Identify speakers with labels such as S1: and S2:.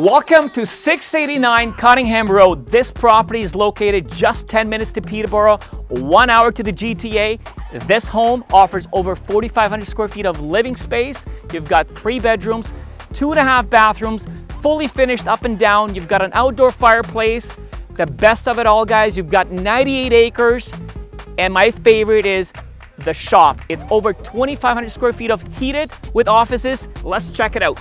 S1: Welcome to 689 Cottingham Road. This property is located just 10 minutes to Peterborough, one hour to the GTA. This home offers over 4,500 square feet of living space. You've got three bedrooms, two and a half bathrooms, fully finished up and down. You've got an outdoor fireplace. The best of it all, guys, you've got 98 acres. And my favorite is the shop. It's over 2,500 square feet of heated with offices. Let's check it out.